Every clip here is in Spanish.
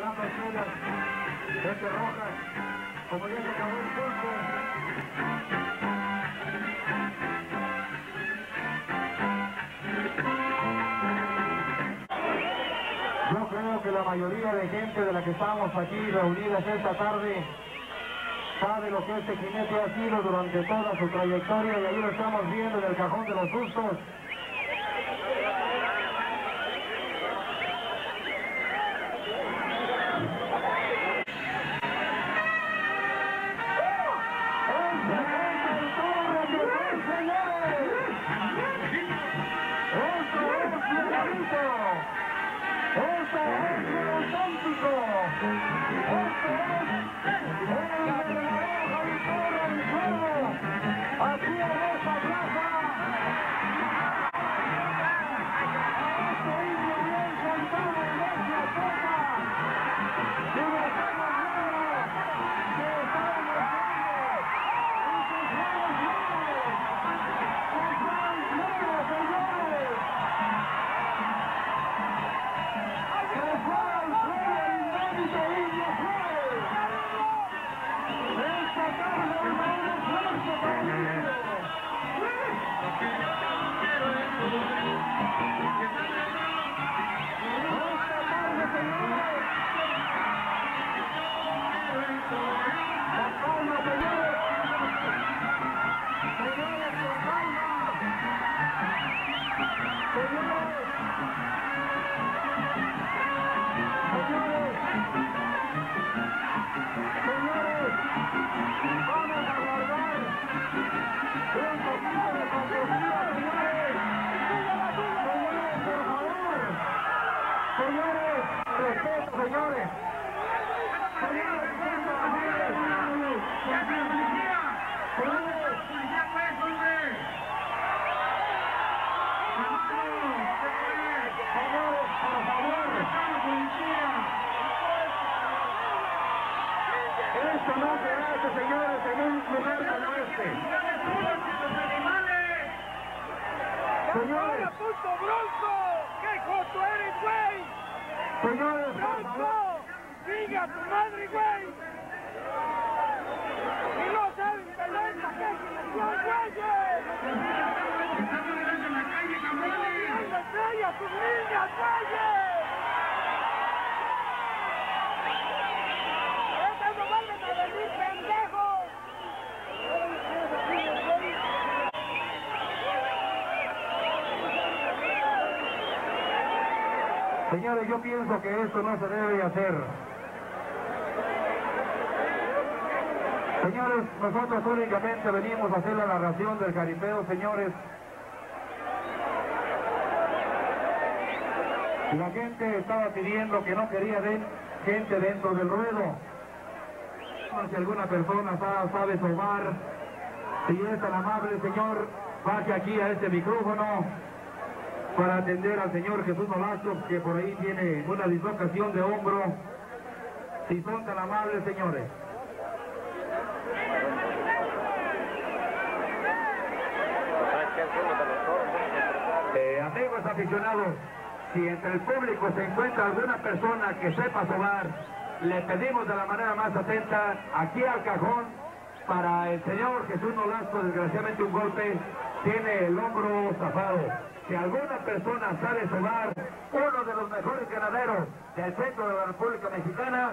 regalando chelas, gente roja, como ya se acabó. Yo creo que la mayoría de gente de la que estamos aquí reunidas esta tarde sabe lo que este jinete ha sido durante toda su trayectoria y ahí lo estamos viendo en el cajón de los sustos. Señores, Esto no se hace, señores, en un lugar este. Señores, puto señores. ¡Sigue a tu madre, güey! ¡Y no pelear la la! Señores, yo pienso que esto no se debe hacer. Señores, nosotros únicamente venimos a hacer la narración del caripeo, señores. La gente estaba pidiendo que no quería den- gente dentro del ruedo. Si alguna persona sa- sabe sobar, si es tan amable, señor, baje aquí a este micrófono para atender al señor Jesús Nolasco, que por ahí tiene una dislocación de hombro. Si son tan amables, señores. Eh, amigos aficionados, si entre el público se encuentra alguna persona que sepa sobar, le pedimos de la manera más atenta aquí al cajón para el señor Jesús Nolasco, desgraciadamente un golpe, tiene el hombro zafado. Si alguna persona sabe sobar, uno de los mejores ganaderos del centro de la República Mexicana,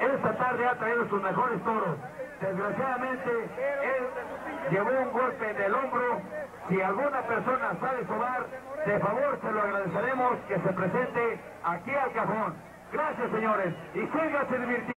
esta tarde ha traído sus mejores toros. Desgraciadamente, él llevó un golpe en el hombro. Si alguna persona sabe sobar, de favor se lo agradeceremos que se presente aquí al cajón. Gracias, señores, y siga divirtiendo.